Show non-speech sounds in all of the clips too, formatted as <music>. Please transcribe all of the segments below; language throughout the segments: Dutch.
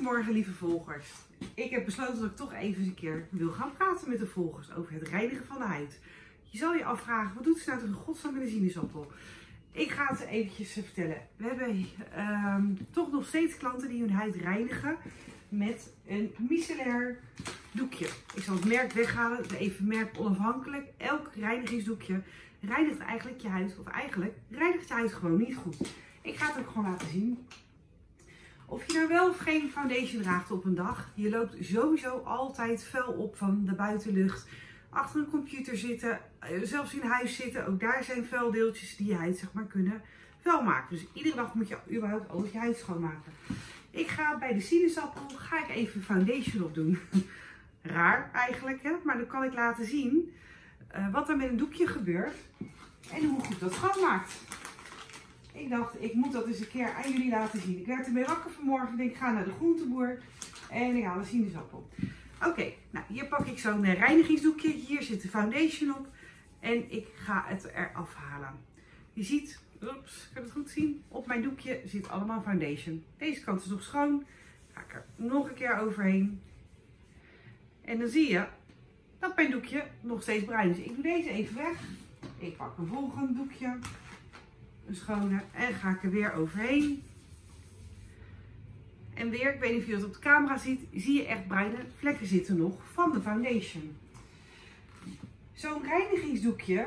Goedemorgen lieve volgers. Ik heb besloten dat ik toch even een keer wil gaan praten met de volgers over het reinigen van de huid. Je zal je afvragen, wat doet ze nou toch in godsnaam met een sinaasappel? Ik ga het eventjes vertellen. We hebben ehm, toch nog steeds klanten die hun huid reinigen met een micellair doekje. Ik zal het merk weghalen, even merk onafhankelijk. Elk reinigingsdoekje reinigt eigenlijk je huid, of eigenlijk reinigt je huid gewoon niet goed. Ik ga het ook gewoon laten zien. Of je nou wel of geen foundation draagt op een dag, je loopt sowieso altijd fel op van de buitenlucht. Achter een computer zitten, eh, zelfs in huis zitten, ook daar zijn vuildeeltjes die je huid zeg maar kunnen vuil maken. Dus iedere dag moet je überhaupt alles je huid schoonmaken. Ik ga bij de sinaasappel, ga ik even foundation op doen. <laughs> Raar eigenlijk, hè? maar dan kan ik laten zien uh, wat er met een doekje gebeurt en hoe goed dat schoonmaakt. Ik dacht, ik moet dat eens een keer aan jullie laten zien. Ik werd ermee wakker vanmorgen. Ik denk, ik ga naar de groenteboer en ik haal een sinaasappel. Oké, nou hier pak ik zo'n eh, reinigingsdoekje. Hier zit de foundation op. En ik ga het eraf halen. Je ziet, oeps, kan het goed zien? Op mijn doekje zit allemaal foundation. Deze kant is nog schoon. Ga ik er nog een keer overheen. En dan zie je dat mijn doekje nog steeds bruin is. Ik doe deze even weg. Ik pak een volgend doekje een schone en ga ik er weer overheen. En weer, ik weet niet of je het op de camera ziet, zie je echt bruine vlekken zitten nog van de foundation. Zo'n reinigingsdoekje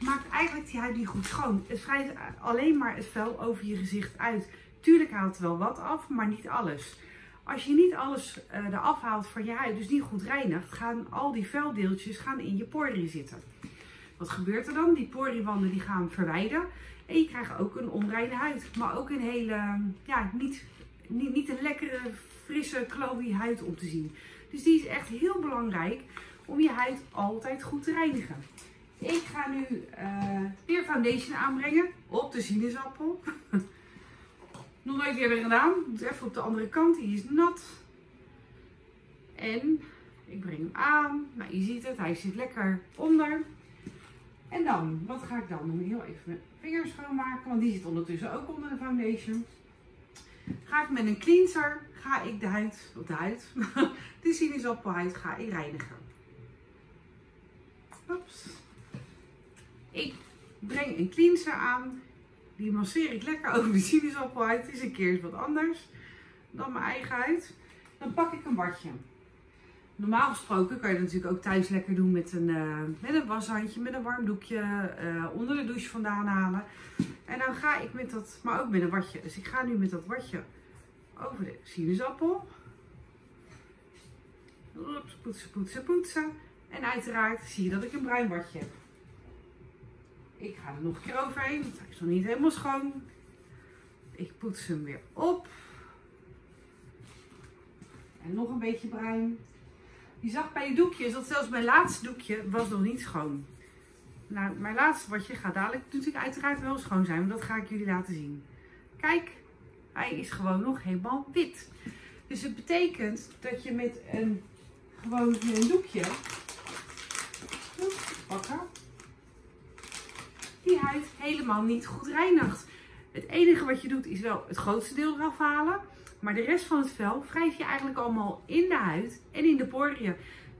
maakt eigenlijk die huid niet goed schoon. Het wrijft alleen maar het vel over je gezicht uit. Tuurlijk haalt het wel wat af, maar niet alles. Als je niet alles uh, eraf haalt van je huid, dus niet goed reinigt, gaan al die vuildeeltjes gaan in je poriën zitten. Wat gebeurt er dan? Die poriewanden die gaan verwijderen. En je krijgt ook een onreine huid. Maar ook een hele, ja, niet, niet, niet een lekkere, frisse, glowy huid om te zien. Dus die is echt heel belangrijk om je huid altijd goed te reinigen. Ik ga nu uh, weer foundation aanbrengen op de sinaasappel. <laughs> Nog nooit eerder gedaan. Even op de andere kant. Die is nat. En ik breng hem aan. Nou, je ziet het. Hij zit lekker onder. En dan, wat ga ik dan doen? Heel even mijn vingers schoonmaken, want die zit ondertussen ook onder de foundation. Ga ik met een cleanser, ga ik de huid, of de huid, <laughs> de sinaasappelhuid ga ik reinigen. Oeps. Ik breng een cleanser aan, die masseer ik lekker over de sinaasappelhuid. Het is een keer wat anders dan mijn eigen huid. Dan pak ik een badje. Normaal gesproken kan je het natuurlijk ook thuis lekker doen met een, uh, met een washandje, met een warm doekje uh, onder de douche vandaan halen. En dan ga ik met dat, maar ook met een watje. Dus ik ga nu met dat watje over de sinaasappel. Oeps, poetsen, poetsen, poetsen. En uiteraard zie je dat ik een bruin watje heb. Ik ga er nog een keer overheen, want hij is nog niet helemaal schoon. Ik poets hem weer op. En nog een beetje bruin. Je zag bij je doekjes dat zelfs mijn laatste doekje was nog niet schoon. Nou, mijn laatste watje gaat dadelijk natuurlijk uiteraard wel schoon zijn, maar dat ga ik jullie laten zien. Kijk, hij is gewoon nog helemaal wit. Dus het betekent dat je met een, gewoon een doekje, pakken, die huid helemaal niet goed reinigt. Het enige wat je doet is wel het grootste deel eraf halen. Maar de rest van het vel wrijf je eigenlijk allemaal in de huid en in de poriën.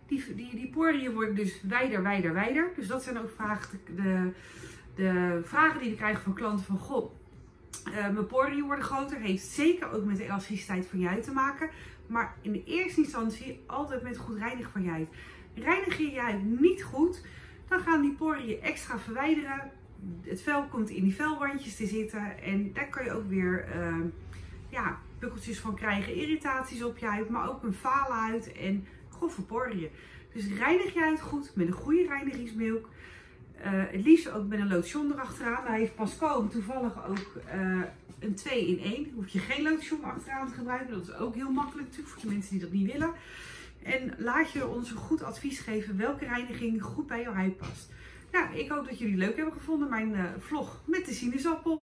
Die, die, die poriën worden dus wijder, wijder, wijder. Dus dat zijn ook vaak de, de vragen die we krijgen van klanten van... Goh, uh, mijn poriën worden groter. Heeft zeker ook met de elasticiteit van je te maken. Maar in de eerste instantie altijd met goed reinigen van je huid. Reinig je je huid niet goed, dan gaan die poriën extra verwijderen. Het vel komt in die velwandjes te zitten. En daar kan je ook weer... Uh, ja, pukkeltjes van krijgen, irritaties op je huid, maar ook een fale huid en grove poriën. Dus reinig je huid goed met een goede reinigingsmilk. Uh, het liefst ook met een lotion erachteraan. Daar heeft Pascal toevallig ook uh, een 2 in 1. Hoef je geen lotion achteraan te gebruiken. Dat is ook heel makkelijk natuurlijk voor de mensen die dat niet willen. En laat je ons een goed advies geven welke reiniging goed bij jouw huid past. Nou, ik hoop dat jullie het leuk hebben gevonden. Mijn uh, vlog met de sinaasappel.